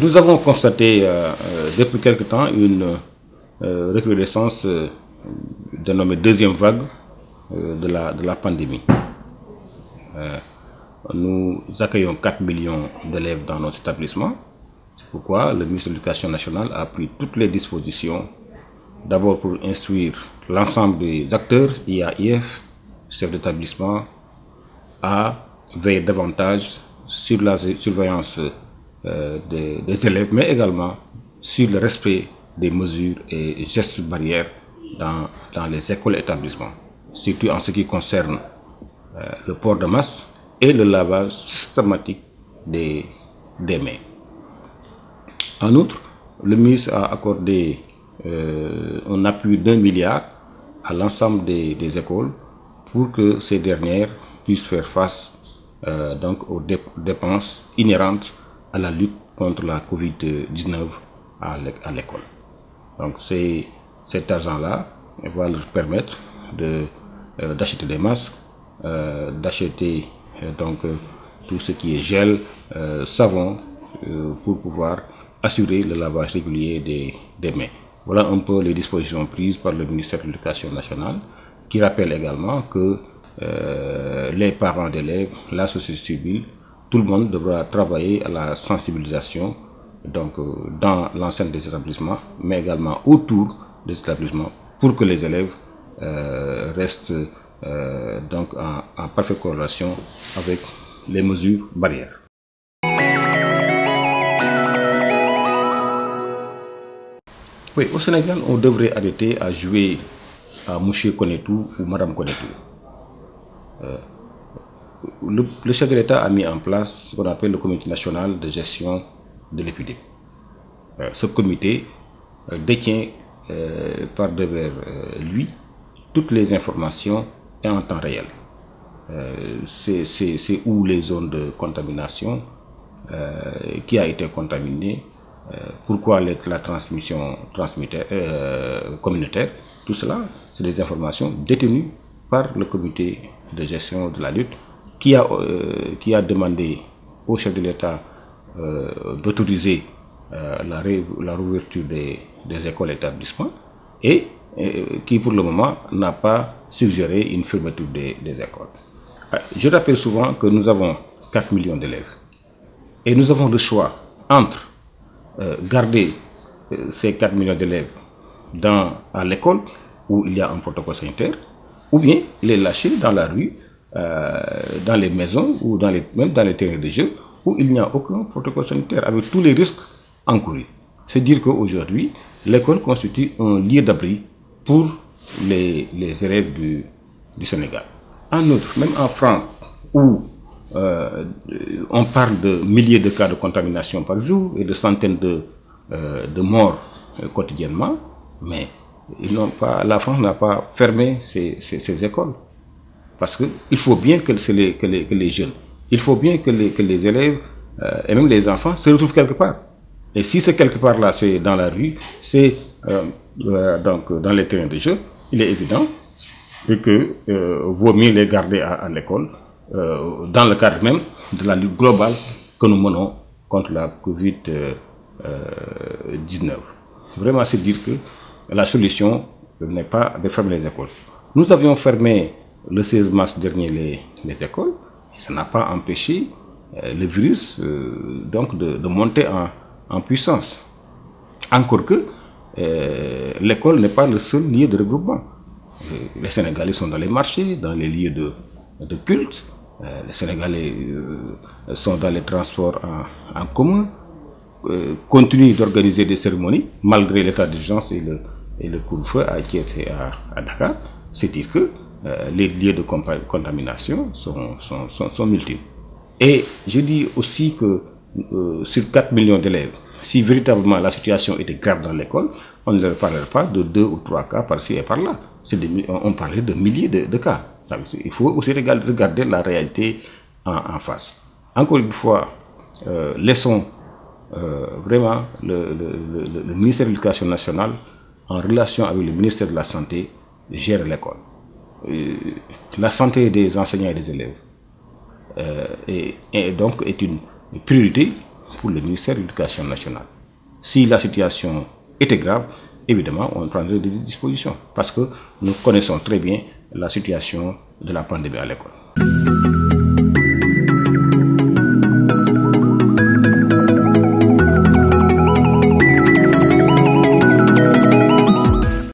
Nous avons constaté euh, euh, depuis quelque temps une euh, recrudescence euh, dénommée deuxième vague euh, de, la, pandémie. Nous accueillons 4 millions d'élèves dans notre établissement. C'est pourquoi le ministre de l'Éducation nationale a pris toutes les dispositions, d'abord pour instruire l'ensemble des acteurs, IAIF, chefs d'établissement, à veiller davantage sur la surveillance des, des élèves, mais également sur le respect des mesures et gestes barrières dans, dans les écoles et établissements, surtout en ce qui concerne euh, le port de masque et le lavage systématique des, des mains. En outre, le ministre a accordé euh, un appui d'un milliard à l'ensemble des, écoles pour que ces dernières puissent faire face euh, donc aux dép dépenses inhérentes à la lutte contre la Covid-19 à l'école. Donc cet argent-là va leur permettre de euh, d'acheter des masques, euh, d'acheter euh, donc tout ce qui est gel, savon pour pouvoir assurer le lavage régulier des, des mains. Voilà un peu les dispositions prises par le ministère de l'Éducation nationale qui rappelle également que euh, les parents d'élèves, la société civile, tout le monde devra travailler à la sensibilisation donc, euh, dans l'enceinte des établissements, mais également autour des établissements pour que les élèves euh, restent euh, donc en, parfaite corrélation avec les mesures barrières. Oui, au Sénégal, on devrait arrêter à jouer à Mouché Konetou ou Madame Konetou. Euh, le, chef de l'État a mis en place ce qu'on appelle le comité national de gestion de l'épidémie. Euh, ce comité euh, détient euh, par devers lui toutes les informations et en temps réel. C'est où les zones de contamination, qui a été contaminé, pourquoi la, la transmission communautaire, tout cela, c'est des informations détenues par le comité de gestion de la lutte qui a, euh, qui a demandé au chef de l'État euh, d'autoriser euh, la, la réouverture des, des écoles et établissements et, et, qui pour le moment n'a pas suggéré une fermeture des, des écoles. Je rappelle souvent que nous avons 4 millions d'élèves et nous avons le choix entre garder ces 4 millions d'élèves à l'école où il y a un protocole sanitaire ou bien les lâcher dans la rue, euh, dans les maisons ou dans les, même dans les terrains de jeu où il n'y a aucun protocole sanitaire avec tous les risques encourus. C'est dire qu'aujourd'hui, l'école constitue un lieu d'abri pour les, les élèves du, du, Sénégal. En outre, même en France, où euh, on parle de milliers de cas de contamination par jour et de centaines de, euh, de morts quotidiennement, mais ils pas, la France n'a pas fermé ses, ses écoles. Parce qu'il faut bien que les, jeunes, il faut bien que les, élèves euh, et même les enfants se retrouvent quelque part. Et si c'est quelque part là, c'est dans la rue, c'est euh, euh, donc dans les terrains de jeu, il est évident que vaut mieux les garder à l'école dans le cadre même de la lutte globale que nous menons contre la Covid-19. Vraiment, c'est dire que la solution n'est pas de fermer les écoles. Nous avions fermé le 16 mars dernier les, les écoles, ça n'a pas empêché euh, le virus euh, donc de, de monter en, en, puissance. Encore que euh, l'école n'est pas le seul lieu de regroupement. Les Sénégalais sont dans les marchés, dans les lieux de, de culte, les Sénégalais sont dans les transports en, en commun, continuent d'organiser des cérémonies malgré l'état d'urgence et le, et le couvre-feu à Thiès et à, à Dakar, c'est dire que euh, les lieux de contamination sont, sont, multiples. Et je dis aussi que euh, sur 4 millions d'élèves, si véritablement la situation était grave dans l'école, on ne parlerait pas de deux ou trois cas par-ci et par-là. On parlait de milliers de, cas. Il faut aussi regarder la réalité en, face. Encore une fois, euh, laissons vraiment le, le, ministère de l'Éducation nationale en relation avec le ministère de la Santé gère l'école. La santé des enseignants et des élèves euh, et, donc est une priorité pour le ministère de l'Éducation nationale. Si la situation était grave, évidemment, on prendrait des dispositions parce que nous connaissons très bien la situation de la pandémie à l'école.